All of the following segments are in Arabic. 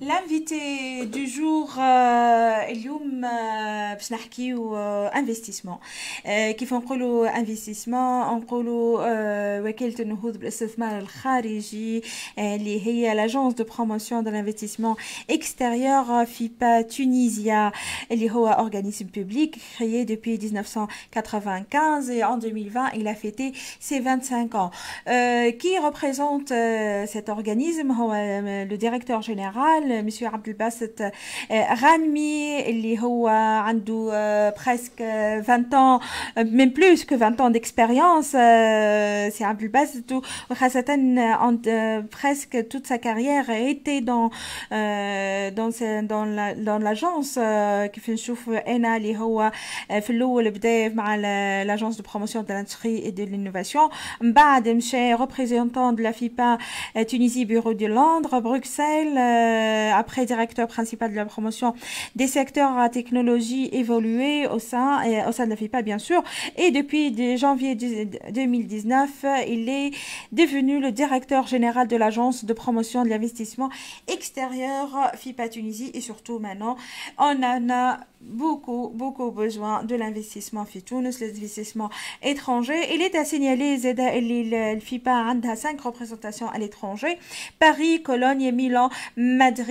L'invité du jour اليوم باش نحكيو انفستيسمون كيف نقولوا انفستيسمون نقولوا وكاله النهوض بالاستثمار الخارجي اللي هي لاجونس دو بروموسيون دو l'investissement extérieur FIPA Tunisia اللي هو organisme public créé depuis 1995 et en 2020 il a fêté ses 25 ans qui représente cet organisme هو le directeur général مسيو عبد الباسط غانمي اللي هو عنده presque 20 ans même plus que 20 ans d'expérience c'est عبد الباسط وخاصة presque toute sa carrière était dans dans dans dans l'agence كيف نشوف انا اللي هو في الاول بدا مع l'agence de promotion de l'industrie et de l'innovation من بعد مشى représentant de la FIPA Tunisie bureau de Londres Bruxelles après directeur principal de la promotion des secteurs à technologie évoluée au sein, et au sein de la FIPA, bien sûr. Et depuis janvier 2019, il est devenu le directeur général de l'agence de promotion de l'investissement extérieur FIPA Tunisie. Et surtout maintenant, on en a beaucoup, beaucoup besoin de l'investissement FITOUNS, l'investissement étranger. Il est à signaler, Zeda FIPA a cinq représentations à l'étranger. Paris, Cologne, Milan, Madrid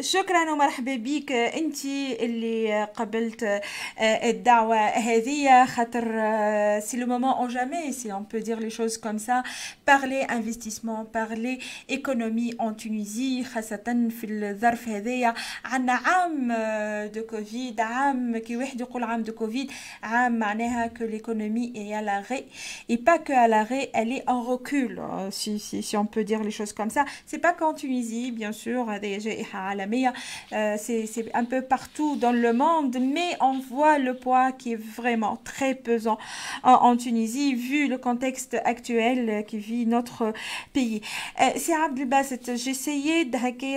شكرا ومرحبا بك. أنت اللي قبلت الدعوة هذه خاطر c'est le moment ou jamais si on peut dire les choses comme ça parler investissement parler économie en Tunisie خاصه في الظرف هذايا عندنا عام de Covid عام كي واحد يقول عام de Covid عام معناها que l'économie est à l'arrêt. Et pas que à l'arrêt elle est en recul. Si si si on peut dire les choses comme ça. C'est pas qu'en Tunisie bien sûr. هذه Alamia, euh, c'est un peu partout dans le monde, mais on voit le poids qui est vraiment très pesant en, Tunisie, vu le contexte actuel qui vit notre pays. Euh, c'est Abdelbasset, j'essayais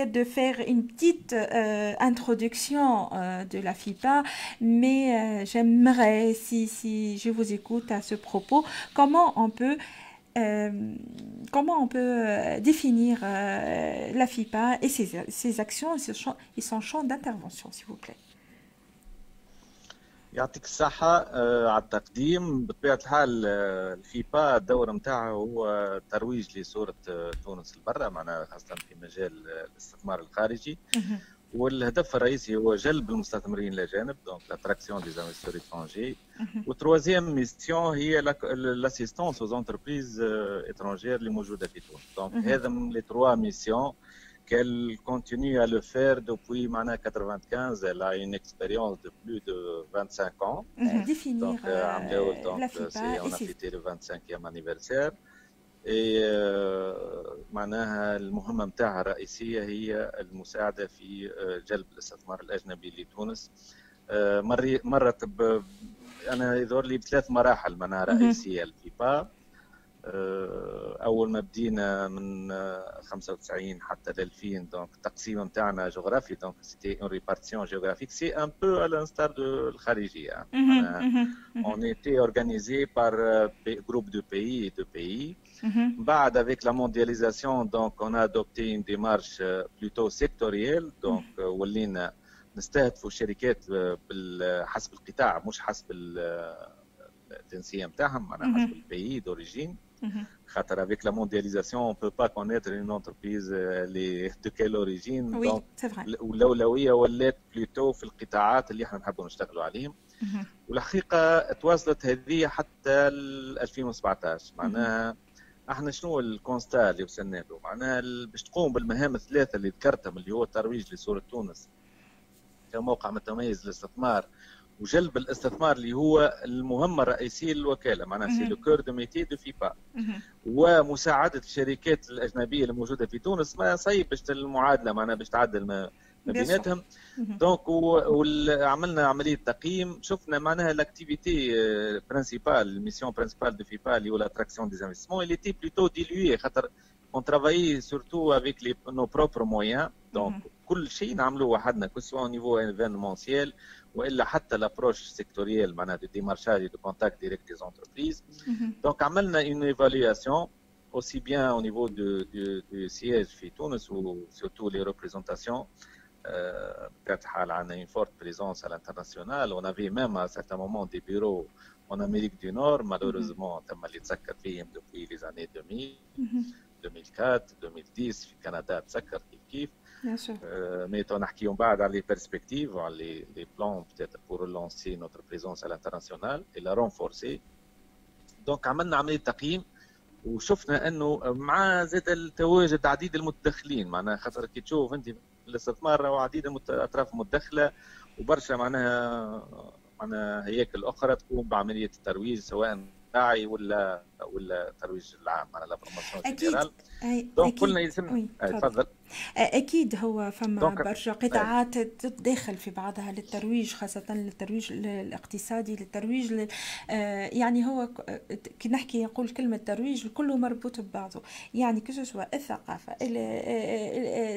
de faire une petite euh, introduction euh, de la FIPA, mais euh, j'aimerais, si, si je vous écoute à ce propos, comment on peut euh, comment on peut définir euh, la FIPA et ses, ses actions et, ses champ, et son champ d'intervention, s'il vous plaît? يعطيك الصحة آه على التقديم. بطبيعة الحال الفيبا الدور نتاعها هو ترويج لصورة تونس البرة معناها خاصة في مجال الاستثمار الخارجي. والهدف الرئيسي هو جلب المستثمرين الاجانب دونك لاتراكسيون دي انفستور ايترونجي وتروازيام ميسيون هي لاسيستونس aux entreprises étrangères اللي موجوده في تونس دونك هذا من لي تروا ميسيون qu'elle continue à le faire depuis maintenant 95. Elle a une expérience de plus de 25 ans. Mmh. Définir donc, euh, donc la FIPA on a fêté le 25e anniversaire. اي معناها المهمة نتاعها الرئيسية هي المساعدة في جلب الاستثمار الأجنبي لتونس. مرت ب... أنا يظهر لي بثلاث مراحل معناها رئيسية الفيبا أول ما بدينا من 95 حتى ل 2000 donc التقسيم نتاعنا جغرافي donc c'était une répartition géographique c'est un peu à l'instar de الخارجيه on était organisé par groupe de pays de pays بعد avec la mondialisation donc on a adopté une démarche plutôt sectorielle. Donc ولينا نستهدفوا الشركات حسب القطاع مش حسب الجنسية نتاعهم معناها حسب ال pays d'origine خاطر avec la mondialisation on peut pas connaître une entreprise elle est de quelle origine. Oui, donc والأولوية ولات plutôt في القطاعات اللي إحنا نحبوا نشتغلوا عليهم والحقيقة تواصلت هذه حتى 2017 معناها إحنا شنو ال constat اللي وصلنا له؟ معناها باش تقوم بالمهام الثلاثه اللي ذكرتهم اللي هو الترويج لصوره تونس كموقع متميز للاستثمار وجلب الاستثمار اللي هو المهمه الرئيسيه للوكالة معناها c'est le cœur de métier de FIPA ومساعدة الشركات الأجنبية الموجودة في تونس ما صعيب باش المعادلة معناها باش تعدل ما بيناتهم. donc وعملنا عملية تقييم. شفنا معناها l'activité principale ال mission principale de FIPA اللي هو l'attraction des investissements اللي était plutôt diluée خاطر avec les, nos propres moyens. donc mm -hmm. كل شيء نعملوه وحدنا كو سوا au niveau événementiel والا حتى l'approche sectorielle معناها دو démarchage et de contact direct des entreprises mm -hmm. donc عملنا une évaluation aussi bien au niveau du, du, du siège في تونس ou surtout les représentations بطبيعه الحال عندنا une forte présence à l'international on avait même à certains moments des bureaux en Amérique du Nord malheureusement تم اللي تسكر فيهم depuis les années 2000 2004 2010 في كندا تسكر كيف كيف mais نحكيو بعد على les perspectives وعلى les plans peut-être pour lancer notre présence à l'international et la renforcer donc عملنا عمليه تقييم وشفنا إنه مع زاد التواجد عديد المتدخلين. معناها خاطر كي تشوف أنت الاستثمار وعديد الأطراف متدخلة وبرشا معناها معناها هياكل أخرى تقوم بعملية الترويج سواء داعي ولا ولا الترويج العام على la promotion أكيد donc قلنا يلزم تفضل. أكيد هو فما برشا قطاعات تتداخل في بعضها للترويج خاصة للترويج الاقتصادي للترويج يعني هو كي نحكي نقول كلمة ترويج كله مربوط ببعضه. يعني que ce soit الثقافة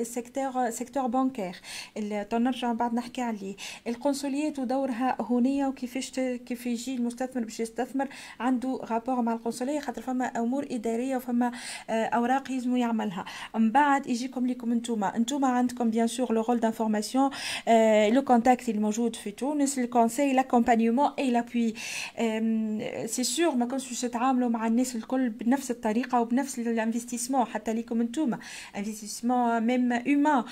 ال secteur secteur bancaire اللي نرجع بعد نحكي عليه. القنصليات ودورها هونية وكيفاش كيف يجي المستثمر باش يستثمر عنده rapport مع القنصلية. خاطر فما أمور إدارية وفما أوراق يلزموا يعملها. من بعد يجيكم لكم انتوما انتوما عندكم bien sûr le rôle d'information le contact اللي موجود في تونس ال conseil l'accompagnement et l'appui c'est sûr ما كنتوش تتعاملوا مع الناس الكل بنفس الطريقة وبنفس ال investissement حتى ليكم انتوما investissement même humain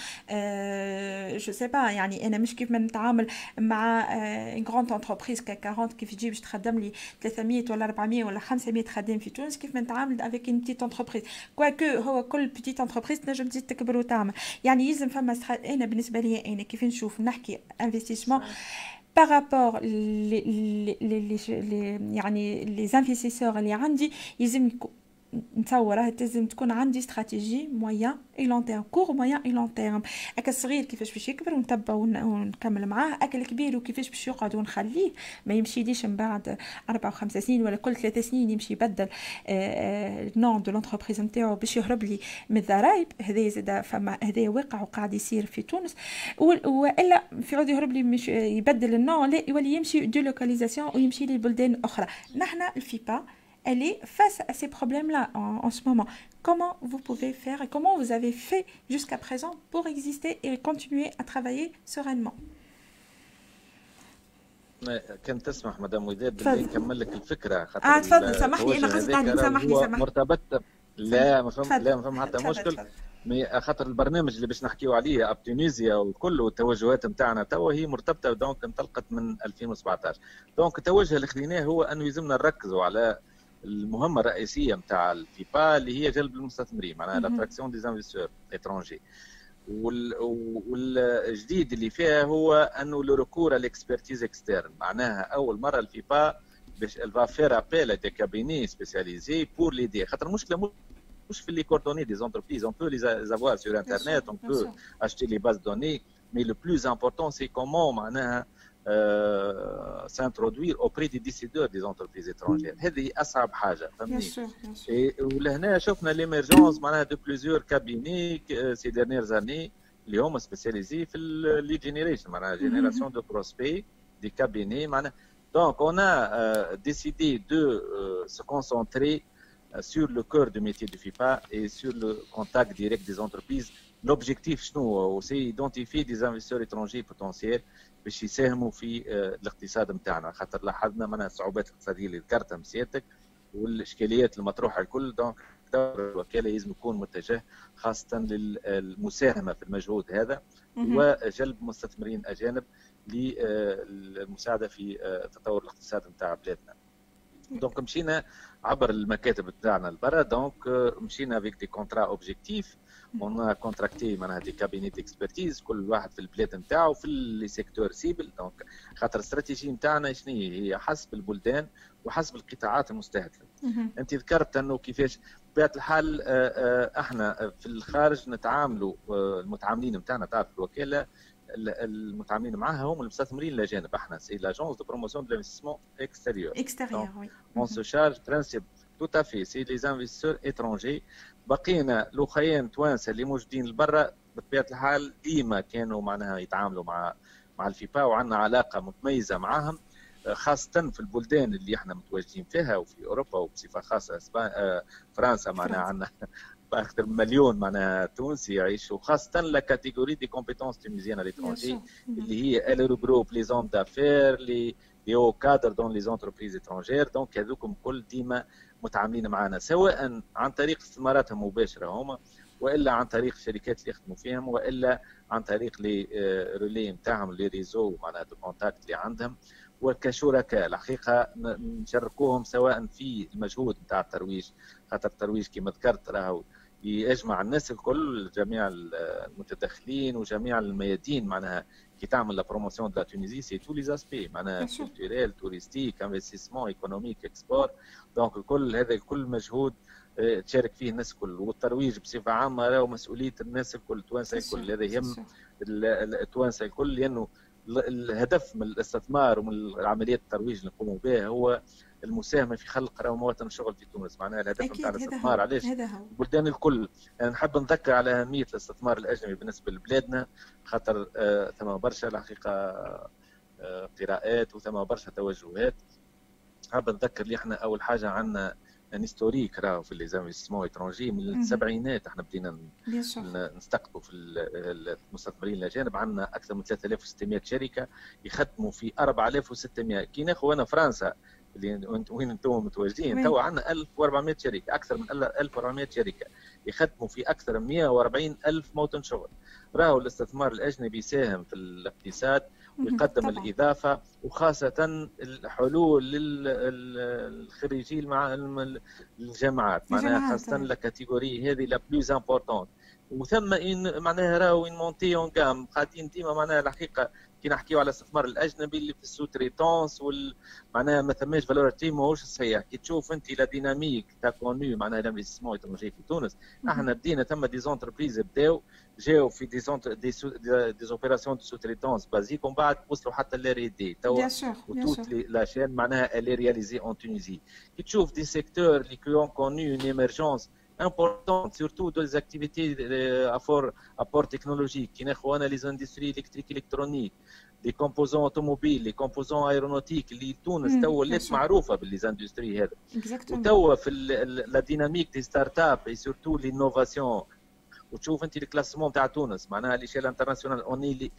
je sais pas يعني أنا مش كيف ما نتعامل مع une grande entreprise CAC 40 كيف تجي باش تخدم لي 300 ولا 400 ولا 500 خادم في تونس كيف نتعامل avec une petite entreprise quoique هو كل petite entreprise تنجم تزيد تكبر وتعمل. يعني يلزم فما أنا بالنسبة لي أنا كيف نشوف؟ نحكي investissement par rapport les يعني les investisseurs اللي عندي يلزم نتصور لازم تكون عندي stratégie moyen et long terme court moyen et long terme الصغير كيفاش باش يكبر ونتبع ونكمل معاه. هاكا الكبير وكيفاش باش يقعد ونخليه. ما يمشيليش من بعد أربع وخمس سنين ولا كل ثلاث سنين يمشي يبدل ال nom de l'entreprise نتاعو باش يهرب لي من الضرايب هذا زاد فما هذا واقع وقاعد يصير في تونس. وإلا في عود يهرب لي مش يبدل النون لا يولي يمشي délocalisation ويمشي لبلدان أخرى. نحن الفيبا elle est face à ces problèmes-là en, en, ce moment. Comment vous pouvez faire et comment vous avez fait jusqu'à présent pour exister et continuer à travailler sereinement? كان تسمح مدام وداد بالله نكمل لك الفكرة. خاطر آه تفضل سامحني أنا قصدي سامحني سامحني. مرتبط لا ما فهم لا ما فهم حتى مشكل. mais خاطر البرنامج اللي باش نحكيو عليه Up Tunisia وكل التوجهات نتاعنا توا هي مرتبطة donc انطلقت من 2017 donc التوجه اللي خذيناه هو انه يلزمنا نركزوا على المهمة الرئيسية نتاع الفيبا اللي هي جلب المستثمرين معناها l'attraction d'investisseurs étrangers والجديد اللي فيها هو أنه le recours à l'expertise externe معناها أول مرة الفيبا باش elle va faire appel à des cabinets spécialisés pour l'aider خاطر المشكلة مش في les coordonnées des entreprises on peut les avoir sur internet on peut acheter les bases de données mais le plus important c'est comment معناها euh, s'introduire auprès des décideurs des entreprises étrangères. هذه اصعب حاجة فهمتني ولهنا شفنا l'émergence معناها de plusieurs cabinets ces dernières années اللي هما spécialisés في ال lead generation معناها génération de prospects des cabinets معناها Donc, on a euh, décidé de euh, se concentrer euh, sur le cœur du métier du FIPA et sur le contact direct des entreprises. L'objectif, c'est d'identifier des investisseurs étrangers potentiels. باش يساهموا في الاقتصاد نتاعنا خاطر لاحظنا منها الصعوبات الاقتصاديه اللي ذكرتها مسيرتك والإشكاليات المطروحة الكل. donc دور الوكالة لازم يكون متجه خاصة للمساهمة في المجهود هذا وجلب مستثمرين أجانب للمساعدة في تطور الاقتصاد نتاع بلادنا. donc مشينا عبر المكاتب نتاعنا لبرا. donc مشينا avec des contrats objectifs on a contracté معناها des cabinets expertise كل واحد في البلاد نتاعو في les secteurs cibles donc خاطر الاستراتيجيه نتاعنا شنو هي؟ حسب البلدان وحسب القطاعات المستهدفة. أنت ذكرت إنه كيفاش بطبيعة الحال إحنا في الخارج نتعاملوا المتعاملين نتاعنا تعرف الوكالة المتعاملين معها هم المستثمرين الاجانب إحنا c'est l'agence de promotion de l'investissement extérieur extérieur oui on se charge principe tout à fait c'est les investisseurs étrangers بقينا الاخيان توانسة اللي موجودين لبرا بطبيعة الحال ديما كانوا معناها يتعاملوا مع مع ال FIPA وعندنا علاقة متميزة معاهم خاصة في البلدان اللي إحنا متواجدين فيها وفي أوروبا وبصفة خاصة فرنسا معناها عندنا. أكثر من مليون معناها تونسي يعيشوا خاصة la catégorie des compétences tunisiennes à l'étranger اللي هي ال regroupe les hommes d'affaires les les hauts cadres dans les entreprises étrangères donc هذوكم كل ديما متعاملين معنا سواء عن طريق استثماراتهم مباشرة هما وإلا عن طريق الشركات اللي يخدموا فيهم وإلا عن طريق لي رولي نتاعهم les réseaux معناها de contacts اللي عندهم. وكشركاء الحقيقة نشاركوهم سواء في المجهود نتاع الترويج خاطر الترويج كما ذكرت راهو يجمع الناس الكل جميع المتدخلين وجميع الميادين معناها كي تعمل la promotion de Tunisie c'est tous les aspects معناها culturel touristique investissement économique export donc الكل هذا الكل مجهود تشارك فيه الناس الكل. والترويج بصفة عامة راهو مسؤولية الناس الكل التوانسه الكل. هذا يهم التوانسه الكل لأنه الهدف من الاستثمار ومن عمليات الترويج اللي نقوموا بها هو المساهمة في خلق مواطن الشغل في تونس. معناها الهدف نتاع الاستثمار علاش؟ البلدان الكل. يعني نحب نذكر على أهمية الاستثمار الأجنبي بالنسبة لبلادنا خاطر آه ثم برشا الحقيقة آه قراءات وثم برشا توجهات. حاب نذكر اللي إحنا أول حاجة عندنا un historique راهو في les investissements étrangers من السبعينات. إحنا بدينا نستقطبوا في المستثمرين الأجانب. عندنا أكثر من 3600 شركة يخدموا في 4600 كي ناخذ أنا فرنسا وين أنتم متواجدين؟ تو عندنا 1400 شركة أكثر من 1400 شركة يخدموا في أكثر من 140 ألف موطن شغل. راهو الاستثمار الأجنبي يساهم في الاقتصاد ويقدم طبعا. الإضافة وخاصة الحلول للخريجي مع الجامعات. معناها خاصة la catégorie هذه la plus importante وثم une معناها راهو une montée en قاعدين ديما معناها الحقيقة كي نحكيو على الاستثمار الأجنبي اللي في ال sous-traitance وال معناها ما ثماش valeur ajoutée ماهوش صحيح كي تشوف أنت la dynamique qu'a connue معناها l'investissement étranger في تونس. أحنا بدينا ثم des entreprises بداو جاو في des entre des sous des opérations de sous-traitance basique ومن بعد وصلوا حتى la R&D توا و toute la chaîne معناها elle est réalisée en Tunisie كي تشوف des secteurs اللي qui ont connu une émergence importante, surtout dans les activités à fort apport technologique, qui sont les industries électriques électroniques, les composants automobiles, les composants aéronautiques, اللي تونس تو ولات معروفه بال les industries هذا. وتوا في la dynamique des start-up et surtout l'innovation وتشوف انت ال classement تاع تونس معناها à l'échelle internationale on est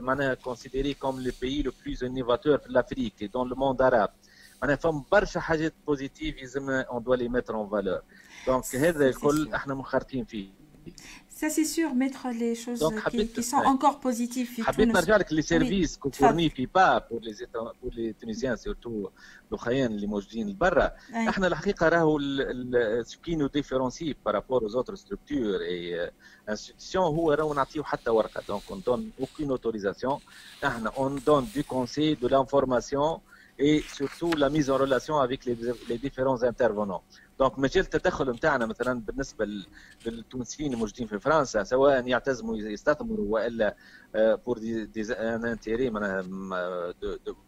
معناها considéré comme le pays le plus innovateur في l'Afrique dans le monde arabe معناها فما برشا حاجات positives يلزم on doit les mettre en valeur donc هذا الكل إحنا منخرطين فيه. Ça, c'est sûr, mettre les choses Donc, qui, qui sont ouais. encore positives. حبيت نرجع لك les services que fournit FIPA pour les pour les Tunisiens surtout الاخرين اللي موجودين لبرا إحنا الحقيقة راهو qui nous différencie par rapport aux autres structures et institutions هو راهو نعطيو حتى ورقة. donc on donne aucune autorisation. إحنا on donne de conseils de l'information et surtout la mise en relation avec les, les différents intervenants. donc مجال التدخل نتاعنا مثلا بالنسبة للتونسيين الموجودين في فرنسا سواء يعتزموا يستثمروا وإلا pour des, des un intérêt معناها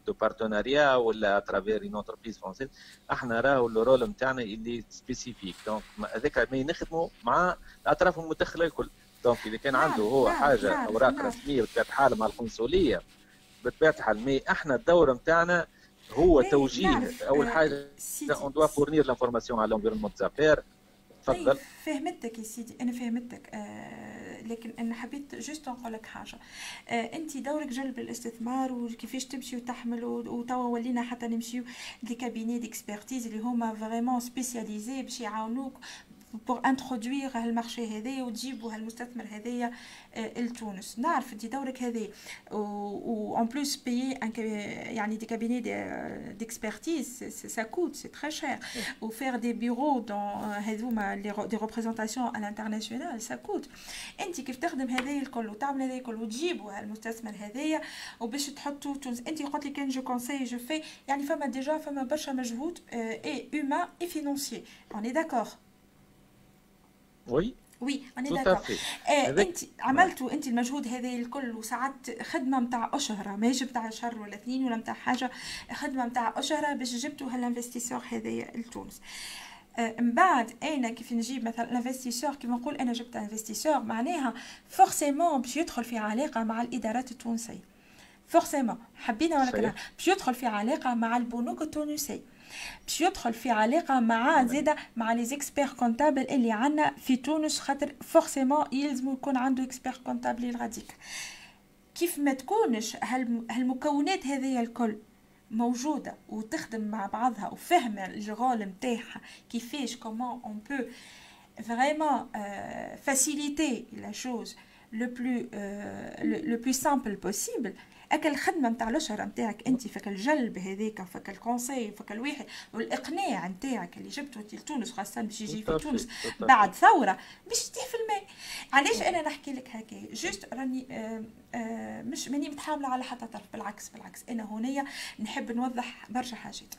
de partenariat ولا à travers une entreprise française إحنا راهو ال rôle نتاعنا اللي spécifique donc هذاك ما نخدموا مع الأطراف المدخله الكل. donc إذا كان عنده هو حاجة أوراق رسمية بطبيعه الحال مع القنصلية بطبيعه الحال mais إحنا الدور نتاعنا هو توجيه أول حاجة on doit fournir l'information على l'environnement d'affaires تفضل. فهمتك يا سيدي أنا فهمتك آه لكن أنا حبيت juste نقول لك حاجة. آه أنت دورك جلب الاستثمار وكيفاش تمشي وتحمل وتوا ولينا حتى نمشيو des cabinets d'expertise اللي هما vraiment spécialisés باش يعاونوك pour introduire هال marché هذايا وتجيبوا هالمستثمر هذايا لتونس. نعرف انت دورك هذا و en plus payer يعني des cabinets d'expertise ça coûte c'est très cher و faire des bureaux donc هذوما de représentation على l'international ça coûte انت كيف تخدم هذايا الكل وتعمل هذايا الكل وتجيبوا هالمستثمر هذايا وباش تحطوا تونس. انت قلت لي كان je conseille je fais يعني فما déjà فما برشا مجهود et humain et financier on est d'accord oui oui أنا d'accord انت عملتوا انت المجهود هذا الكل وساعات خدمة نتاع أشهر ماهيش نتاع شهر ولا اثنين ولا نتاع حاجة خدمة نتاع أشهر باش جبتوا هال investisseur هذايا لتونس من بعد أنا كيف نجيب مثلا investisseur كيف نقول أنا جبت investisseur معناها forcément باش يدخل في علاقة مع الإدارات التونسية. forcément حبينا ولا كره باش يدخل في علاقة مع البنوك التونسية. باش يدخل في علاقة مع زيدا مع les experts comptables اللي عندنا في تونس خاطر forcément يلزم يكون عنده expert comptable الغاديك. كيف ما تكونش هالمكونات هذه الكل موجودة وتخدم مع بعضها وفاهمة ال rôle نتاعها كيفاش comment on peut vraiment faciliter la chose le plus le plus simple possible أكل الخدمه نتاع الاشهر نتاعك أنت فك الجلب هذاك فك ال conseil فك الواحد والإقناع نتاعك اللي جبته لتونس خاصة باش يجي في تونس بعد ثورة باش تديه في الماء. علاش أنا نحكي لك هكا؟ juste راني مش ماني متحاملة على حتى طرف بالعكس بالعكس. أنا هنايا نحب نوضح برشا حاجات.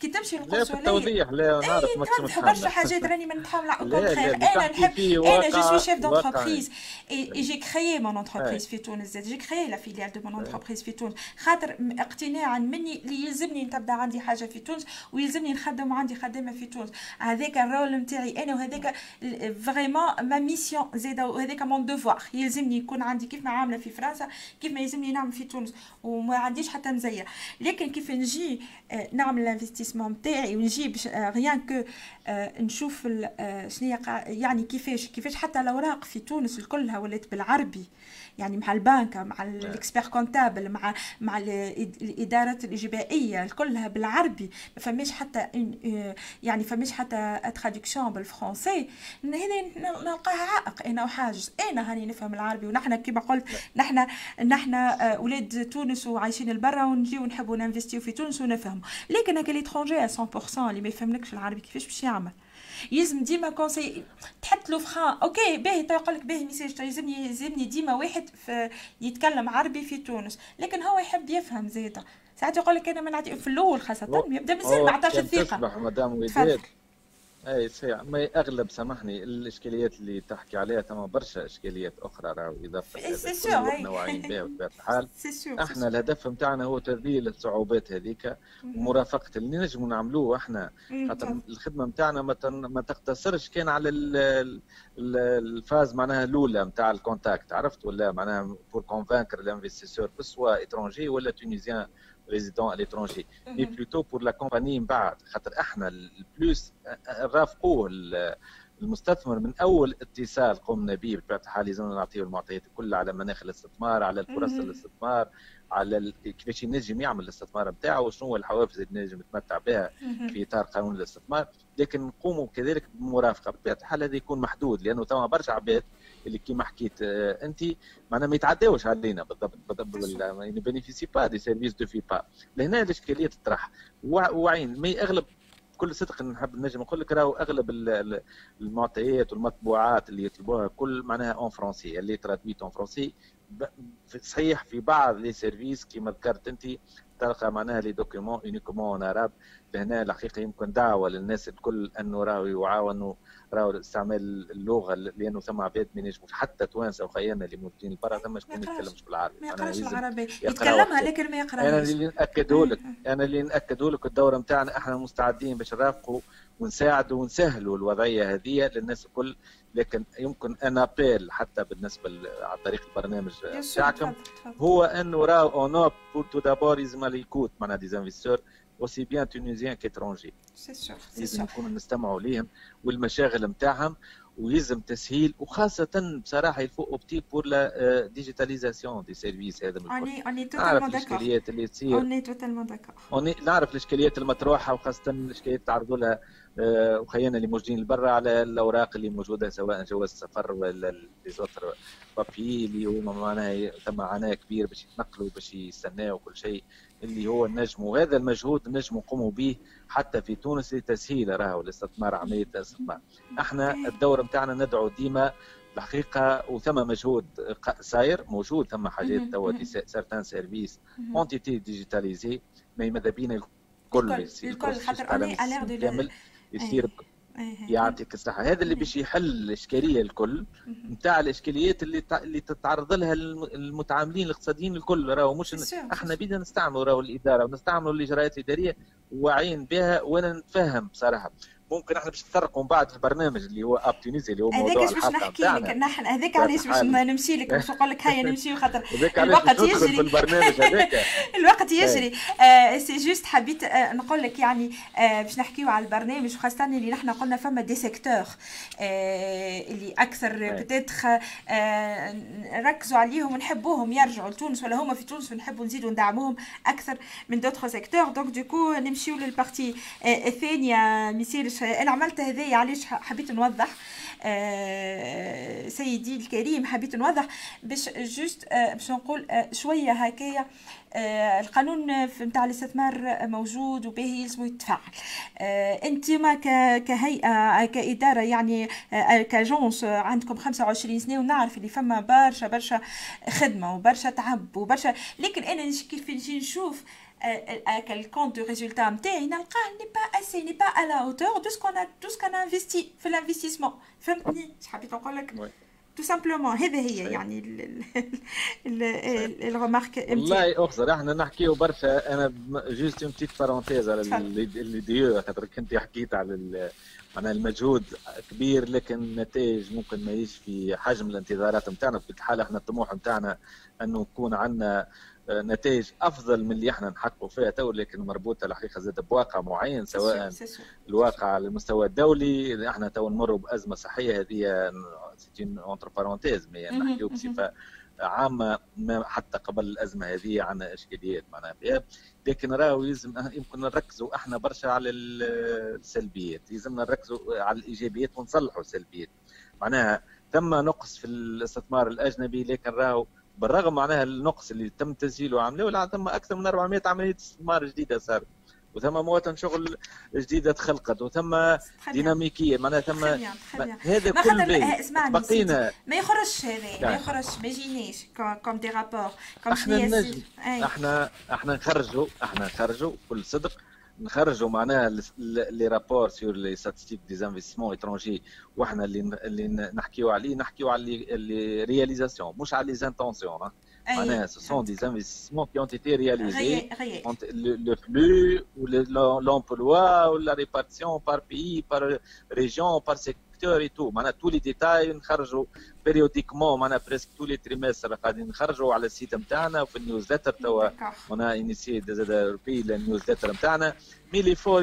كي تمشي للقنصلية لا التوضيح لا نعرف maximum تحب برشا حاجات راني ما نتحامل contraire أنا نحب أنا je suis chef d'entreprise et j'ai créé mon entreprise في تونس. زاد j'ai créé la filiale de mon entreprise في تونس. خاطر اقتناعا مني اللي يلزمني تبدا عندي حاجة في تونس ويلزمني نخدم عندي خدامه في تونس. هذاك ال rôle نتاعي أنا وهذاك vraiment ma mission زاده وهذاك mon devoir يلزمني يكون عندي كيف ما عاملة في فرنسا كيف ما يلزمني نعمل في تونس. وما عنديش حتى مزيه لكن كيف نجي نعمل ال investissement نتاعي ونجيب rien que نشوف شنو يعني كيفاش كيفاش حتى الأوراق في تونس كلها ولات بالعربي. يعني مع البنكة مع ال expert comptable مع مع الإدارات الجبائية كلها بالعربي. ما فماش حتى يعني فماش حتى traduction بال français هنا نلقاها عائق أنا وحاجز. أنا هاني نفهم العربي ونحن كما قلت نحن نحن أولاد تونس وعايشين البرا ونجيو نحبوا n'investiو في تونس ونفهم. لكن هكا l'étranger 100% اللي ما يفهملكش العربي كيفاش باش يعمل. يلزم ديما conseil تحط له فران أوكي باهي يقول لك باهي mais يلزمني يلزمني ديما واحد في يتكلم عربي في تونس. لكن هو يحب يفهم زيدا ساعات يقول لك أنا ما نعطي في الأول خاصة يبدأ مازال ما عطاش الثقة. مدام وداد. إي سي ما أغلب سامحني الإشكاليات اللي تحكي عليها ثم برشا إشكاليات أخرى راهو اضافه sur نوعين بها بطبيعه الحال. إحنا الهدف نتاعنا هو تذليل الصعوبات هذيك ومرافقة اللي نجموا نعملوه إحنا. خاطر الخدمة نتاعنا ما تقتصرش كان على ال phase معناها الأولى نتاع ال contact عرفت؟ ولا معناها pour convaincre l'investisseur soit étranger ولا tunisien à l'étranger. Mais plutôt pour l'accompagner من بعد خاطر إحنا ال plus نرافقوه المستثمر من أول اتصال قمنا به بطبيعه الحال لازم نعطيه المعطيات كلها على مناخ الاستثمار على الفرص الاستثمار. على كيفاش ينجم يعمل الاستثمار نتاعه وشنو هو الحوافز اللي ينجم يتمتع بها في إطار قانون الاستثمار. لكن نقوموا كذلك بمرافقة. بطبيعه الحال هذا يكون محدود لأنه ثم برشا عباد اللي كيما حكيت انت معناها ما يتعداوش علينا بالضبط بالضبط ما bénéficient pas des services de FIPA لهنا الإشكالية تطرح. وعين ما أغلب بكل صدق نحب نجم نقول لك راهو أغلب المعطيات والمطبوعات اللي يطلبوها كل معناها en français اللي traduites en français صحيح في بعض les services كما ذكرت انت تلقى معناها les documents uniquement en arabe لهنا الحقيقة يمكن دعوة للناس الكل أنه راهو يعاونوا راهو استعمال اللغة لأنه ثم عباد ما ينجموش حتى توانسة وخياننا اللي موجودين برا ثم شكون ما يتكلمش بالعربي. ما يقراش العربي. يتكلمها لكن ما يقراهاش أنا اللي ناكده لك أنا اللي ناكده لك الدورة نتاعنا إحنا مستعدين باش نرافقوا ونساعدوا ونسهلوا الوضعية هذه للناس الكل. لكن يمكن un appel حتى بالنسبة عن طريق البرنامج تاعكم هو انه راهو en nous pour tout d'abord لازم l'écoute معناها des investisseurs aussi bien tunisiens qu'étrangers. C'est sûr. لازم نكونوا نستمعوا ليهم والمشاغل نتاعهم ويلزم تسهيل وخاصة بصراحة il faut opter pour la digitalisation des services هذا من الكل. اوني نعرف الإشكاليات اللي تصير اوني totalement d'accord. نعرف الإشكاليات المطروحة وخاصة الإشكاليات تعرضوا لها وخياننا اللي موجودين لبرا على الأوراق اللي موجودة سواء جواز السفر ولا les autres pays اللي هما معناها ثم عناء كبير باش يتنقلوا باش يستناوا كل شيء اللي هو النجم وهذا المجهود النجم نقوموا به حتى في تونس لتسهيل راهو الاستثمار عملية الاستثمار. إحنا الدور نتاعنا ندعو ديما الحقيقة وثم مجهود ساير موجود ثم حاجات توا des certains services ont été digitalisés ما ماذا بينا الكل الكل خاطر أنا يصير يعطيك الصحة. هذا اللي باش يحل الإشكالية الكل. نتاع الإشكاليات اللي اللي تتعرض لها المتعاملين الاقتصاديين الكل. راهو مش إحنا بدنا نستعملوا راهو الإدارة ونستعملوا الإجراءات الإدارية واعيين بها وأنا نتفهم بصراحة. ممكن إحنا باش نتطرقوا من بعد البرنامج اللي هو اب تونيزي اللي هو موضوع هذاك باش نحكي لك نحن هذاك علاش باش نمشي لك باش نقول لك هيا نمشي خاطر الوقت يجري. في البرنامج هذاك. الوقت يجري. c'est juste حبيت آه نقول لك يعني آه باش نحكيو على البرنامج وخاصة اللي نحن قلنا فما des secteurs آه اللي أكثر آه نركزوا عليهم ونحبوهم يرجعوا لتونس ولا هما في تونس ونحبوا نزيدوا ندعموهم أكثر من d'autres secteurs donc du coup نمشيو لل partie آه الثانية ما أنا عملت هذايا علاش؟ حبيت نوضح. آه سيدي الكريم حبيت نوضح. باش juste آه باش نقول آه شوية هكايا. القانون نتاع الاستثمار موجود وبه يلزم يتفعل آه أنت ما كهيئة كإدارة يعني كأجونس عندكم 25 سنة ونعرف اللي فما برشا برشا خدمة وبرشا تعب وبرشا. لكن أنا كيف نجي نشوف quel compte de résultat n'est pas assez n'est pas à la hauteur de ce qu'on a tout ce qu'on a investi. في l'investissement. يعني ال remarque والله اخزر إحنا نحكيو برشا أنا juste une petite parenthèse على اللي dit خاطر كنت حكيت على معناها المجهود كبير لكن النتائج ممكن ما يجي في حجم الانتظارات نتاعنا في الحالة إحنا الطموح نتاعنا إنه نكون عندنا نتائج أفضل من اللي إحنا نحققوا فيها تو لكن مربوطة الحقيقة زاد بواقع معين سواء الواقع على المستوى الدولي. إحنا تو نمروا بأزمة صحية هذه c'est entre parenthèses نحكيو بصفة عامة ما حتى قبل الأزمة هذه عندنا إشكاليات معناها. فيها لكن راهو يلزم يمكن نركزوا إحنا برشا على السلبيات يلزمنا نركزوا على الإيجابيات ونصلحوا السلبيات. معناها ثم نقص في الاستثمار الأجنبي لكن راهو بالرغم معناها النقص اللي تم تسجيله وعمله ولا ثم أكثر من 400 عملية استثمار جديدة صارت. وثم مواطن شغل جديده تخلقت وثم ديناميكية معناها ثم هذا كل بقينا ما يخرجش هذا ما يخرجش ما يجينيش comme des rapports comme إحنا إحنا إحنا نخرجوا إحنا نخرجوا بكل صدق. نخرجوا معناها les rapports sur les statistiques des investissements étrangers وإحنا اللي اللي نحكيو عليه نحكيو على les réalisations مش على les intentions معناها ce sont des investissements qui ont été réalisés le flux ou l'emploi ou la répartition par pays, par région, par secteur. secteur tout معناها tous les détails نخرجوا périodiquement معناها presque tous les trimestres قاعدين نخرجوا على ال site نتاعنا وفي ال newsletter توا أنا initié زاد في ال newsletter نتاعنا mais l'effort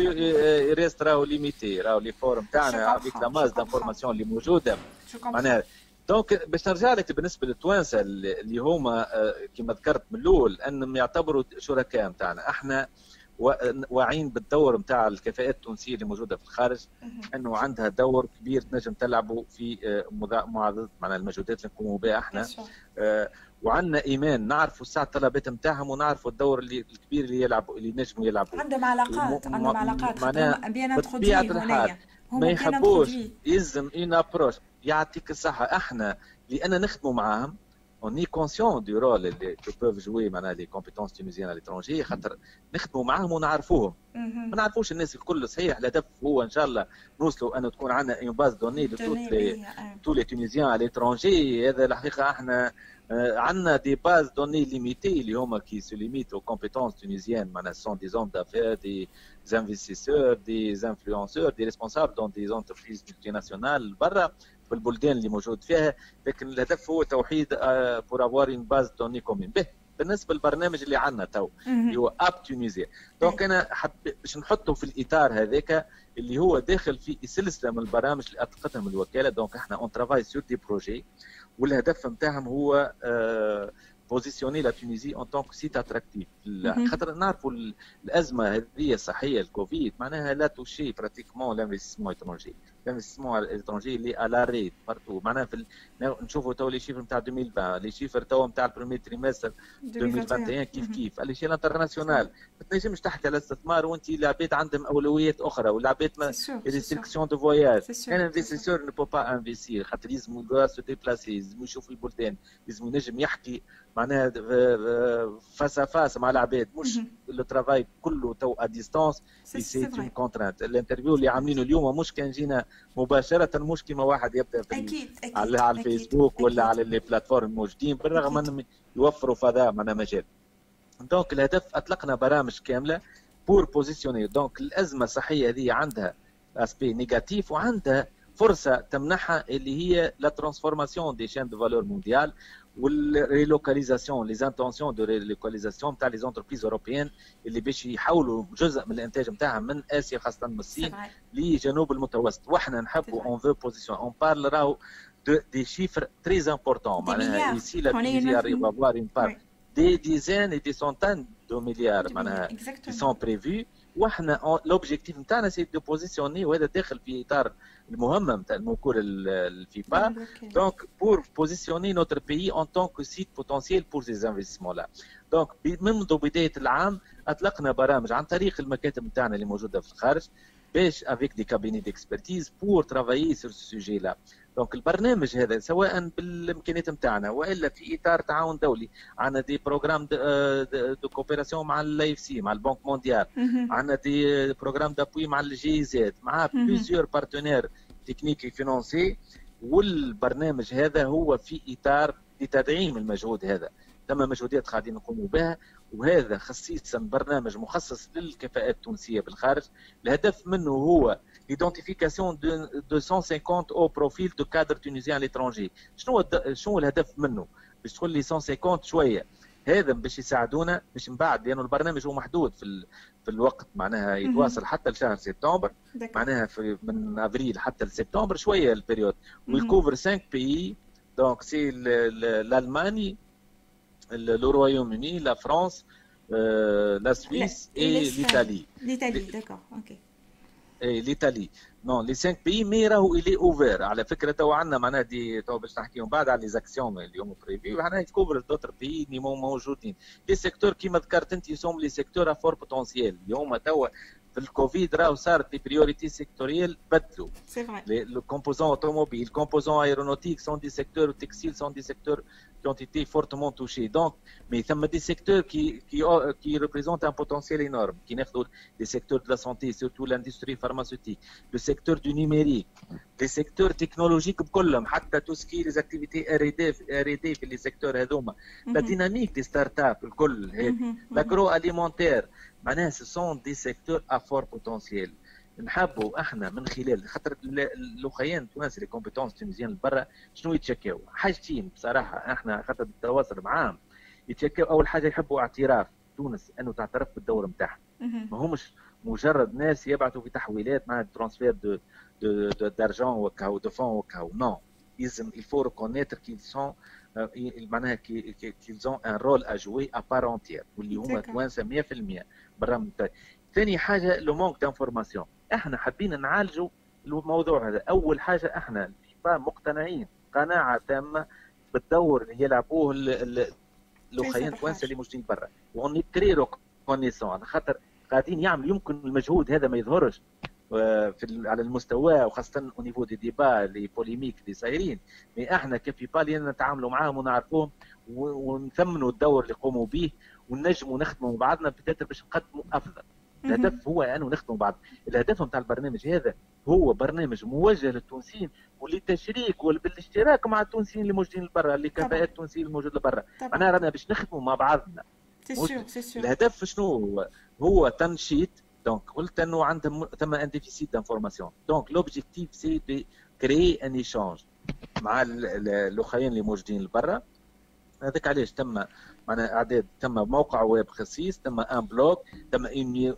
reste راهو limité راهو l'effort نتاعنا avec la masse d'informations اللي موجوده معناها donc باش نرجع لك بالنسبة للتوانسه اللي هما كما ذكرت من الأول انهم يعتبروا شركاء نتاعنا إحنا واعيين بالدور نتاع الكفاءات التونسية اللي موجودة في الخارج إنه عندها دور كبير تنجم تلعبوا في آه، معارضه معناها المجهودات اللي نقوموا بها إحنا. آه، وعندنا إيمان نعرفوا الساعة الطلبات نتاعهم ونعرفوا الدور اللي الكبير اللي يلعبوا اللي نجموا يلعبوا. عندهم علاقات عندهم علاقات. معناها بطبيعه الحال ما يحبوش يلزم اون ابروش يعطيك الصحة. إحنا لأن نخدموا معاهم on est conscient du rôle que peuvent jouer معناها les compétences tunisiennes à l'étranger. خاطر نخدموا معاهم ونعرفوهم. ما نعرفوش الناس الكل صحيح. الهدف هو إن شاء الله نوصلوا انه تكون عندنا une base de données de toutes les tous les Tunisiens à l'étranger. هذا الحقيقة إحنا عندنا des bases de données limitées اللي هما qui se limitent aux compétences tunisiennes. معناها sont des hommes d'affaires des investisseurs des influenceurs des responsables dans des entreprises multinationales. برا في البلدان اللي موجود فيها لكن الهدف هو توحيد pour avoir une base de données commune. به بالنسبة للبرنامج اللي عندنا تو اللي هو Up Tunisia donc أنا حب باش نحطه في الإطار هذاك اللي هو داخل في سلسلة من البرامج اللي اطلقتهم الوكالة. دونك إحنا on travaille sur des projets والهدف نتاعهم هو positionner la Tunisie en tant que site attractif خاطر نعرفوا الأزمة هذه الصحية الكوفيد معناها l'a touché pratiquement l'investissement étranger l'investissement étranger اللي à l'arrêt partout معناها في نشوفوا تو les chiffres نتاع 2020 les chiffres تو نتاع ال premier trimestre 2021 كيف كيف. على échelle internationale. ما تنجمش تحكي على الاستثمار وانت العباد عندهم أولويات أخرى والعباد ما restrictions de voyage. quand investisseur ne peut pas investir خاطر لازم se déplacer لازم يشوف البلدان لازم ينجم يحكي معناها face à face مع العباد. مش le travail كله tout à distance c'est une contrainte ال interview اللي عاملينه اليوم مش كان جينا مباشرة مش كما واحد يبدأ في أكيد. أكيد. على, على الفيسبوك أكيد. ولا على les plateformes الموجودين بالرغم انهم يوفروا فضاء معناها مجال donc الهدف أطلقنا برامج كاملة pour positionner donc الأزمة الصحية هذه عندها aspect négatif وعندها فرصة تمنحها اللي هي la transformation des chaînes de valeur mondiales وال relocalisation les intentions de relocalisation تاع les entreprises européennes اللي باش يحولوا جزء من الانتاج نتاعهم من اسيا خاصه من الصين لجنوب المتوسط وإحنا نحبوا on veut positionner on parle راهو des chiffres très importants معناها ici la Tunisie arrive à avoir une part. Des dizaines et des centaines de milliards معناها qui sont prévus. وإحنا l'objectif نتاعنا c'est de positionner وهذا داخل في اطار المهمه نتاع الموكول ال FIPA donc pour positionner notre pays en tant que site potentiel pour ces investissements-là donc منذ بدايه العام اطلقنا برامج عن طريق المكاتب نتاعنا اللي موجوده في الخارج باش avec des cabinets d'expertise pour travailler sur ce sujet-là donc البرنامج هذا سواء بالامكانيات نتاعنا والا في اطار تعاون دولي عندنا des programmes de, coopération مع ال EC مع ال Banque mondiale عندنا des programmes d'appui مع ال GIZ مع plusieurs partenaires techniques et financiers والبرنامج هذا هو في اطار لتدعيم المجهود هذا. ثم مجهودات قاعدين نقوموا بها وهذا خصيصا برنامج مخصص للكفاءات التونسية بالخارج الهدف منه هو l'identification de 150 hauts profils de cadres tunisiens à l'étranger شنو شنو الهدف منه باش تقول لي 150 شوية هذا باش يساعدونا باش من بعد لأنه البرنامج هو محدود في في الوقت معناها يتواصل حتى لشهر سبتمبر معناها في من افريل حتى لسبتمبر شوية ال période وي couvre 5 pays donc c'est l'Allemagne le Royaume-Uni, la France, euh, la Suisse et l'Italie. L'Italie, d'accord, ok. L'Italie. Non, les cinq pays, mais راهو est ouvert. على فكرة تو عندنا معناها دي تو باش نحكيهم بعد على les actions اليوم prévues معناها ي couvre d'autres pays اللي موجودين. les secteurs كيما ذكرت انت يسوم les secteurs à fort potentiel اليوم توا في الكوفيد راهو صارت لي بريوريتي سيكتوريال بدلوا. سي فري. لو كومبوزون اوتوموبيل, كومبوزون ايرونوتيك سون دي سيكتور تكسيل سون دي سيكتور qui ont été fortement touchés. Donc, mais il y a des secteurs qui, qui, qui représentent un potentiel énorme, qui sont les secteurs de la santé, surtout l'industrie pharmaceutique, le secteur du numérique, les secteurs technologiques كلهم حتى tout ce qui est les activités R&D R&D في les secteurs هذوما la dynamique des startups الكل هذه l'agroalimentaire معناها des secteurs à fort potentiel. نحبوا إحنا من خلال خاطر الاخوان التوانسه les compétences tunisiennes برا شنو يتشكاو؟ حاجتين بصراحة إحنا خاطر التواصل معاهم. يتشكاو أول حاجة يحبوا اعتراف تونس أنه تعترف بالدور نتاعها ما همش مجرد ناس يبعثوا في تحويلات مع transfert de de d'argent وكاو de fonds وكاو non لازم il faut reconnaître qu'ils sont معناها qu'ils ont un rôle à jouer à part entière واللي هما توانسه 100% برا ثاني حاجة le manque d'information إحنا حابين نعالجوا الموضوع هذا اول حاجة إحنا مقتنعين قناعه تامه بالدور اللي يلعبوه الاخوين التوانسه اللي موجودين برا و une reconnaissance خاطر قاعدين يعملوا يمكن المجهود هذا ما يظهرش في على المستوى وخاصة au niveau des débats les polémiques اللي صايرين mais إحنا ك FIPA اللي نتعاملوا معاهم ونعرفوهم ونثمنوا الدور اللي يقوموا به ونجموا نخدموا بعضنا peut-être باش نقدموا أفضل. الهدف هو انه نخدموا بعض. الهدف نتاع البرنامج هذا هو برنامج موجه للتونسيين وللتشريك وبالاشتراك مع التونسيين اللي موجودين برا اللي كفاءات التونسيين الموجوده برا معناها رانا باش نخدموا مع بعضنا. الهدف شنو هو؟ هو تنشيط donc قلت أنه عندهم ثم un déficit d'information donc l'objectif c'est de créer un échange مع الأخرين اللي موجودين لبرا. هذاك علاش؟ تم معناها أعداد تم موقع ويب خصيص تم un blog تم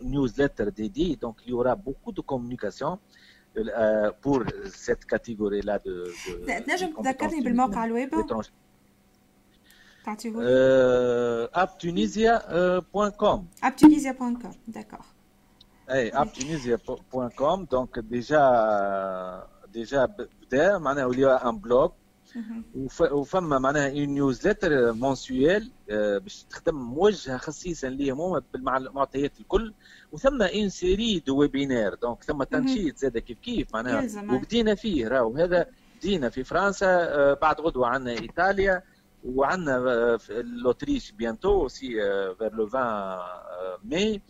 newsletter dédiée donc il y aura beaucoup de communication pour cette catégorie-là de تنجم تذكرني بالموقع الويب؟ apptunisia.com apptunisia.com d'accord. اي apptunisia.com donc déjà déjà بدا معناها ولي un blog وفما معناها une newsletter mensuelle باش تخدم موجهه خصيصا ليهم هما بالمعطيات الكل وثم une série de webinaires donc ثم تنشيط زاد كيف كيف معناها. وبدينا فيه راهو. هذا بدينا في فرنسا آه، بعد غدوة عندنا إيطاليا. وعندنا آه، l'Autriche bientôt c'est vers le 20 ماي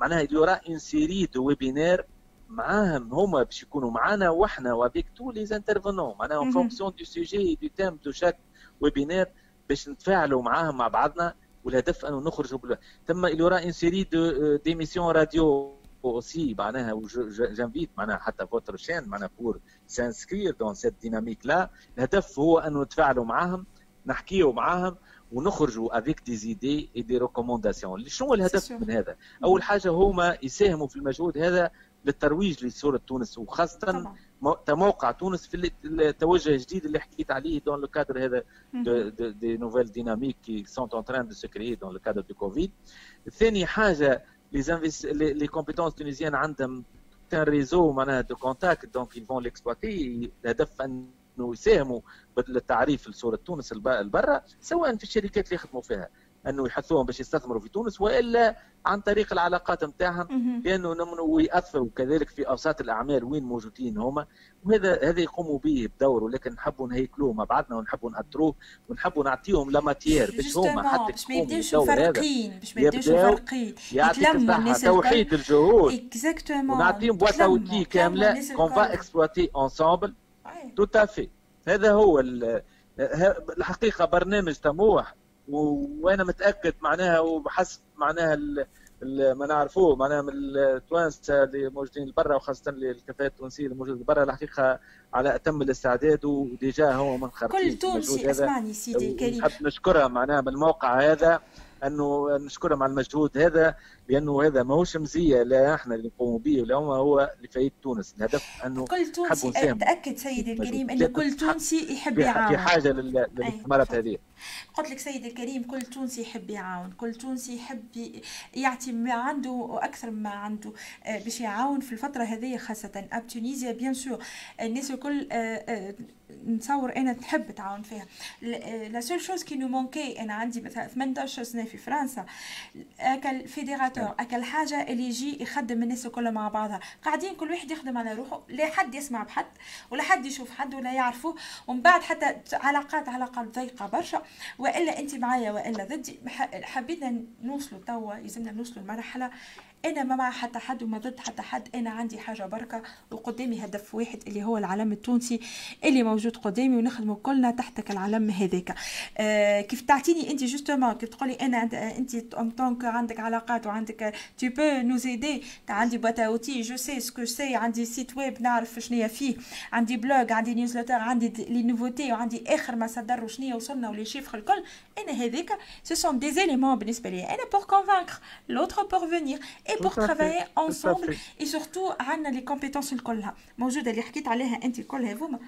معناها il y aura une série de webinaires معاهم هما باش يكونوا معانا وحنا و avec tous les intervenants معناها en fonction du sujet du thème de chaque webinaire باش نتفاعلوا معاهم مع بعضنا والهدف أنه نخرجوا بل... ثم il y aura une série de d'émissions radio aussi معناها j'invite معناها حتى votre chaîne معناها pour s'inscrire dans cette dynamique-là الهدف هو أنه نتفاعلوا معاهم نحكيوا معاهم ونخرجوا avec des idées et des recommandations شنو الهدف من هذا؟ أول حاجة هما يساهموا في المجهود هذا للترويج لصورة تونس وخاصة موقع تونس في التوجه الجديد اللي حكيت عليه dans le cadre هذا des nouvelles dynamiques qui sont en train de se créer dans le cadre de Covid ثاني حاجة les compétences tunisiennes عندهم un réseau معناها de contacts donc ils vont l'exploiter. الهدف إنه يساهموا بالتعريف لصورة تونس البرة سواء في الشركات اللي يخدموا فيها. إنه يحثوهم باش يستثمروا في تونس وإلا عن طريق العلاقات نتاعهم لأنه نمنوا ويأثروا كذلك في أوساط الأعمال وين موجودين هما. وهذا هذا يقوموا به بدور ولكن نحبوا نهيكلوه مع بعضنا ونحبوا نأثروه ونحبوا نعطيهم la matière باش هما حتى باش ما يبداوش مفرقين باش ما يبداوش مفرقين. يتلموا الناس توحيد الجهود. Exactement كاملة qu'on va exploiter ensemble tout à fait هذا هو الحقيقة برنامج طموح وأنا متأكد معناها وبحسب معناها ما نعرفوه معناها من التوانسه اللي موجودين برا وخاصة الكفاءات التونسية الموجوده برا الحقيقة على أتم الاستعداد و déjà هو من كل تونسي اسمعني سيدي كريم. نحب نشكرها معناها من الموقع هذا. أنه نشكرهم على المجهود هذا لأنه هذا ماهوش مزيه لا إحنا اللي نقوموا به ولا هو لفائده تونس. الهدف أنه كل تونسي تاكد سيدي الكريم ان كل تونسي يحب يعاون. في حاجة للاستثمارات هذه. قلت لك سيدي الكريم كل تونسي يحب يعاون كل تونسي يحب يعطي ما عنده وأكثر ما عنده آه، باش يعاون في الفترة هذه خاصة. App Tunisia bien sûr الناس الكل آه، آه، نتصور أنا تحب تعاون فيها. la seule chose qui nous manquait أنا عندي مثلا 18 سنة في فرنسا. أكل فيديراتور أكل حاجة اللي يجي يخدم الناس الكل مع بعضها. قاعدين كل واحد يخدم على روحه لا حد يسمع بحد ولا حد يشوف حد ولا يعرفه ومن بعد حتى علاقات علاقات ضيقة برشا. وإلا أنت معايا وإلا ضدي. حبينا نوصلوا توا يلزمنا نوصلوا لمرحلة. أنا ما مع حتى حد وما ضد حتى حد. أنا عندي حاجة بركة وقدامي هدف واحد اللي هو العلم التونسي اللي موجود قدامي ونخدموا كلنا تحتك العلم هذاك. آه كيف تعطيني أنت justement كيف تقولي أنا أنت en tant que عندك علاقات وعندك tu peux nous aider عندي petit outil je sais ce que c'est عندي site web نعرف شنو فيه. عندي blog عندي newsletter عندي les nouveautés وعندي آخر ما صدر وشنو وصلنا و les chiffres الكل. أنا هذاك ce sont des éléments بالنسبة لي أنا pour convaincre l'autre pour venir et pour travailler ensemble. Et surtout عندنا les compétences الكلها. موجودة اللي حكيت عليها أنت الكلها هذوما.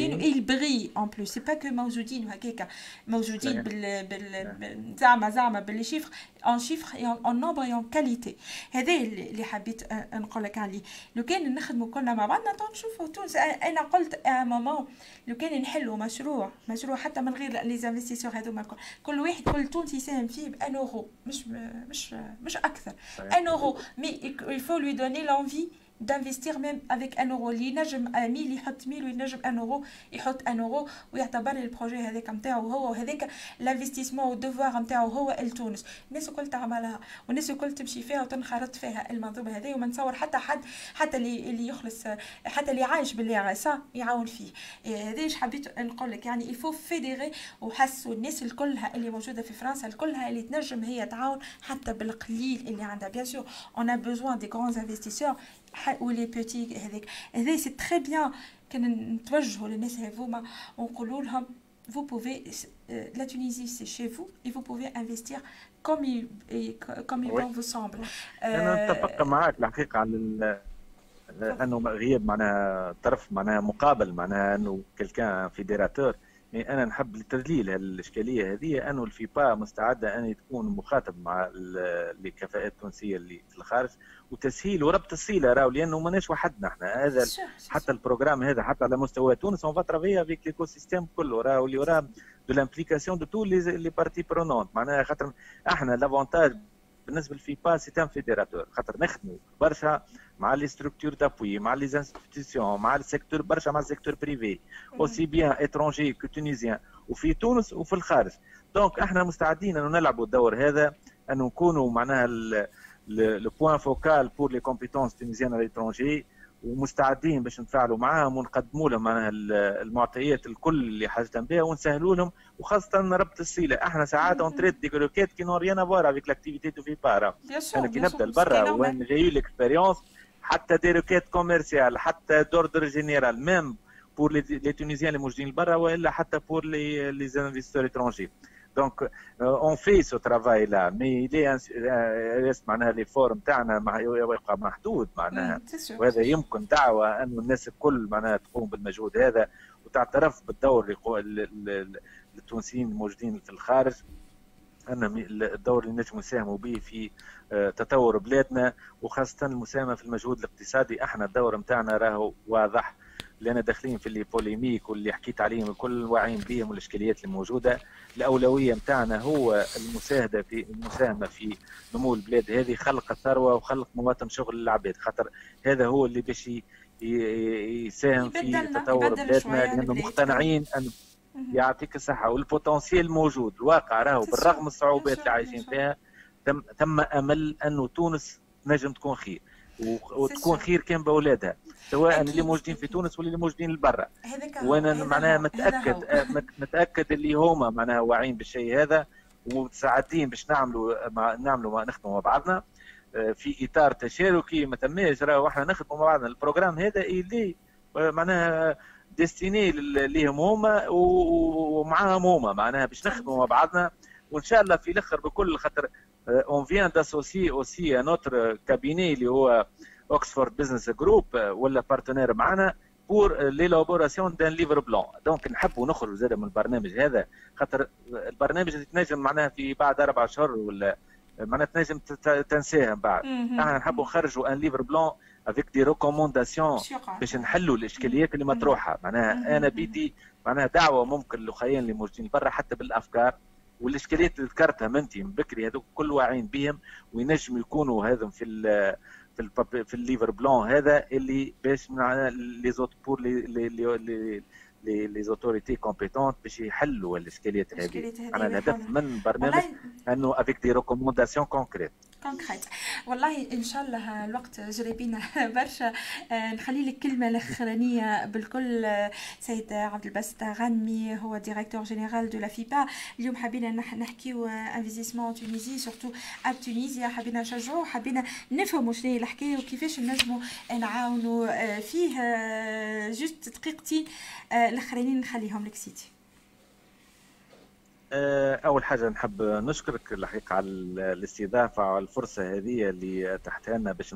موجودين après en plus c'est pas que موجودين هكاك موجودين بال بال زعما زعما ب les chiffres en chiffres en nombre en qualité هذا اللي حبيت نقول لك عليه لو كان نخدموا كلنا مع بعضنا نشوفوا تونس أنا قلت un moment لو كان نحلوا مشروع مشروع حتى من غير les investisseurs هذوما كل واحد كل تونسي يساهم فيه ب un euro مش مش مش أكثر un euro mais il faut lui donner l'envie d'investir même avec 1 euro. اللي ينجم 1000 يحط 1000 وينجم 1 euro يحط 1 euro ويعتبر ال projet هذاك نتاعو هو. وهذاك ال investissement وال devoir نتاعو هو لتونس الناس الكل تعملها والناس الكل تمشي فيها وتنخرط فيها المنظومة هذه. وما نتصور حتى حد حتى اللي اللي يخلص حتى اللي عايش باللي سا يعاون فيه. هذا إيش حبيت نقول لك. يعني il faut fédérer وحسوا الناس الكلها اللي موجودة في فرنسا الكلها اللي تنجم هي تعاون حتى بالقليل اللي عندها. bien sûr on a besoin des grands investisseurs و les petits هذيك هذا c'est très bien كان نتوجهوا للناس هذوما ونقولوا لهم vous pouvez la Tunisie c'est chez vous et vous pouvez investir comme il comme il bon vous semble. أنا أتفق معك الحقيقة على انه غياب معناها طرف معناها مقابل معناها إنه quelqu'un fédérateur mais أنا نحب لتذليل الإشكالية هذه. انه ال FIPA مستعده أن تكون مخاطب مع الكفاءات التونسية اللي في الخارج. وتسهيل وربط الصلة راهو لأنه ماناش وحدنا إحنا. هذا حتى ال programme هذا حتى على مستوى تونس on va travailler avec l'écosystème كله. راهو اللي وراه de l'implication de toutes les parties prenantes معناها خاطر إحنا l'avantage بالنسبة لل FIPA c'est un fédérateur خاطر نخدموا برشا مع les structures d'appui مع les institutions مع ال secteur برشا مع ال secteur privé aussi bien étranger que tunisien وفي تونس وفي الخارج. donc إحنا مستعدين إنه نلعبوا الدور هذا إنه نكونوا معناها le point focal pour les compétences tunisiennes à l'étranger ومستعدين باش نتفاعلوا معاهم ونقدموا لهم معناها المعطيات الكل اللي حاجتهم بها ونسهلوا لهم. وخاصة ربط الصله أحنا ساعات on traite des requêtes qui n'ont rien à voir avec l'activité de FIPA را أنا كي نبدأ لبرا وين جاي l'expérience حتى des requêtes commerciales حتى d'ordre général même pour les Tunisiens اللي موجودين برا وإلا حتى pour les investisseurs étrangers donc on fait ce travail-là mais le reste معناها l'effort نتاعنا يبقى محدود معناها. وهذا يمكن دعوة انه الناس الكل معناها تقوم بالمجهود هذا وتعترف بالدور التونسيين الموجودين في الخارج أن الدور اللي نجم نساهموا به في آه، تطور بلادنا وخاصة المساهمة في المجهود الاقتصادي. أحنا الدور نتاعنا راهو واضح. لأن داخلين في les polémiques واللي حكيت عليهم الكل واعيين بهم والإشكاليات اللي موجوده الأولوية نتاعنا هو المساهدة في المساهمة في نمو البلاد. هذه خلق الثروه وخلق مواطن شغل للعباد. خاطر هذا هو اللي باش يساهم في تطور بلادنا لأنه مقتنعين أن يعطيك الصحة وال potentiel موجود. الواقع راهو بالرغم من الصعوبات اللي عايشين فيها تم, تم أمل أنه تونس نجم تكون خير. وتكون خير كان بأولادها سواء اللي موجودين في تونس ولا اللي موجودين لبرا. وأنا معناها متاكد متأكد اللي هما معناها واعيين بالشيء هذا ومستعدين باش نعملوا مع نعملوا نخدموا مع بعضنا. آه، في إطار تشاركي ما تماش راهو إحنا نخدموا مع بعضنا. ال programme هذا اللي آه، معناها destiné ليهم هما ومعاهم هما معناها باش نخدموا مع بعضنا. وإن شاء الله في الآخر بكل خاطر on vient d'associer aussi notre cabinet اللي هو Oxford Business Group ولا partenaire معنا pour l'élaboration d'un livre blanc donc نحبوا نخرج زاد من البرنامج هذا. خاطر البرنامج تنجم معناها في بعد أربع اشهر ولا معناها تنجم تنساها بعد. إحنا نحبوا نخرجوا un livre blanc avec des recommandations باش نحلوا الإشكاليات اللي مطروحة. معناها أنا بيدي معناها دعوة ممكن للخيان اللي موجودين برا حتى بالأفكار. والاشكاليات اللي ذكرتها منتي من بكري هذوك كل واعيين بهم وينجم يكونوا هذم في في في ال livre blanc هذا اللي باش les aut pour les les les autorités compétentes باش يحلوا الاشكاليات هذه. أنا الهدف من البرنامج أنه avec des recommandations concrètes concrètes والله ان شاء الله الوقت جري بينا برشا. آه، نخلي لك كلمة الأخرانية بالكل. آه، سيد عبد الباسط غنمي هو directeur général de la FIPA اليوم حبينا نحكيو investissement Tunisie start-up Tunisia حبينا نشجعوا حبينا نفهموا شنو هي الحكاية وكيفاش نجموا نعاونوا آه، فيه. juste دقيقتين الأخرانيين نخليهم لك سيتي. آه، أول حاجة نحب نشكرك الحقيقة على الاستضافة وعلى الفرصه هذه اللي تحتها لنا باش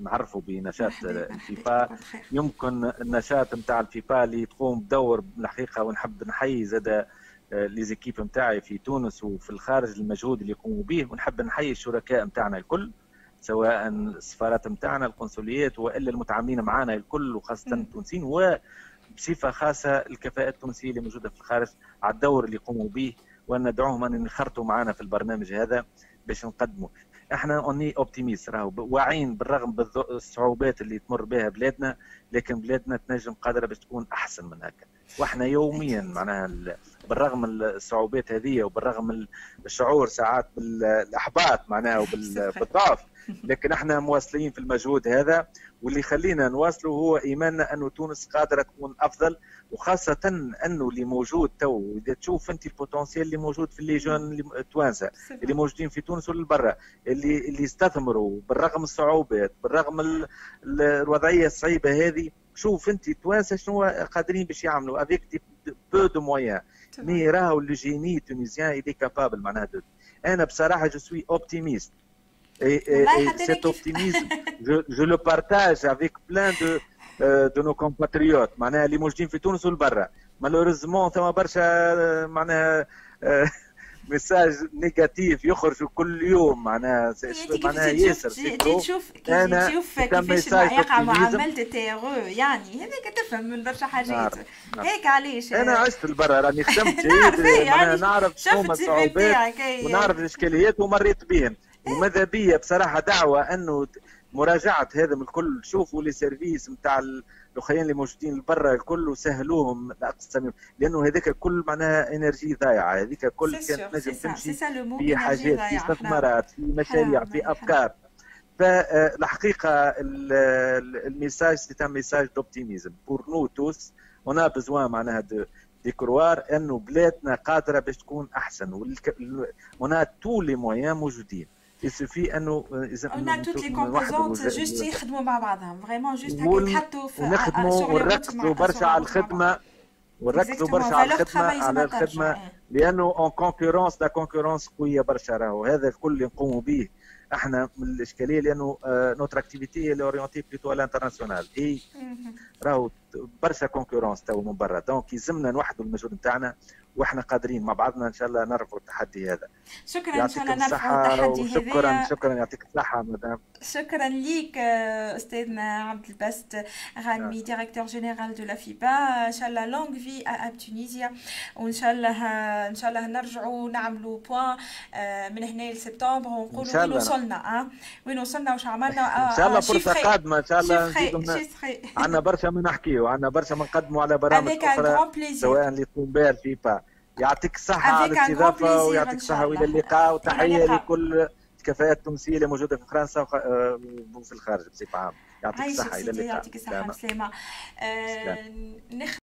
نعرفوا بنشاط الفيفا. يمكن النشاط نتاع الفيفا اللي تقوم بدور الحقيقة ونحب نحيي زاد آه، لي زيكيب نتاعي في تونس وفي الخارج المجهود اللي يقوموا به ونحب نحيي الشركاء نتاعنا الكل سواء السفارات نتاعنا القنصليات وإلا المتعاملين معنا الكل وخاصة التونسيين بصفه خاصة الكفاءه التونسية اللي موجودة في الخارج على الدور اللي يقوموا به. وندعوهم أن ينخرطوا معنا في البرنامج هذا باش نقدموا. إحنا on est optimistes راهو واعيين بالرغم بالصعوبات اللي تمر بها بلادنا لكن بلادنا تنجم قادرة باش تكون أحسن من هكا. وإحنا يوميا معناها بالرغم من الصعوبات هذه وبالرغم الشعور ساعات بالإحباط معناها وبالضعف لكن إحنا مواصلين في المجهود هذا واللي يخلينا نواصلوا هو إيماننا انه تونس قادرة تكون أفضل وخاصة انه اللي موجود تو إذا تشوف أنت ال potentiel اللي موجود في les jeunes التوانسه اللي موجودين في تونس ولا برا اللي اللي استثمروا بالرغم الصعوبات بالرغم الوضعية الصعيبة هذه شوف أنت التوانسه شنو قادرين باش يعملوا avec des bouts de moyens mais راهو le génie tunisien il est capable معناها أنا بصراحة je suis optimiste Et, et, et cet optimisme, je, je, le partage avec plein de, euh, de nos compatriotes. معناها اللي موجودين في تونس والبرا malheureusement ثم برشا معناها messages négatifs يخرجوا كل يوم معناها معناها ياسر تشوف أنا تشوف كيفاش يقع معامله تيغو يعني هذاك تفهم من برشا حاجات هيك علاش أنا عشت لبرا راني خدمت يعني نعرف شنو الصعوبات ونعرف الاشكاليات ومريت بهم وماذا بيا بصراحة دعوة أنه مراجعة هذا من الكل. شوفوا les services نتاع الأخرين اللي موجودين برا الكل وسهلوهم لاقصى لأنه هذاك الكل معناها énergie ضايعة. هذيك الكل كانت نجم تمشي في حاجات في استثمارات في مشاريع في أفكار. فالحقيقة ال message c'est message d'optimisme pour nous tous on besoin معناها de de croire أنه بلادنا قادرة باش تكون أحسن و on a tous les moyens موجودين. il suffit انه اذا قلنا toutes les composantes juste يخدموا مع بعضهم. vraiment juste هكا يتحطوا في ونخدموا ونركزوا برشا على الخدمة ونركزوا برشا على الخدمة على الخدمة لأنه en concurrence la concurrence قوية برشا راهو. هذا الكل اللي نقوموا به إحنا من الإشكالية لأنه notre activité elle est orientée plutôt على ال international et راهو برشا concurrence تو من برا donc يلزمنا نوحدوا المجهود نتاعنا وإحنا قادرين مع بعضنا إن شاء الله نرفعوا التحدي هذا. شكرا إن شاء الله نرفعوا التحدي هذا شكرا شكرا يعطيك الصحة مدام. شكرا ليك أستاذنا عبد الباسط غانمي directeur général de la FIPA. إن شاء الله longue vie à Tunisia وإن شاء الله إن شاء الله نرجعوا نعملوا point من هنا لسبتمبر ونقولوا وين وصلنا وين وصلنا وش عملنا؟ إن شاء الله فرصة قادمة إن شاء الله عندنا برشا ما نحكيو عندنا برشا ما نقدموا على برامج أخرى سواء اللي تكون بها ال FIPA يعطيك الصحة على الاستضافة ويعطيك الصحة وإلى اللقاء وتحية لكل الكفاءات التونسية اللي موجودة في فرنسا وفي الخارج بصفة عامة. يعطيك اللقاء يعطيك الصحة بسلامة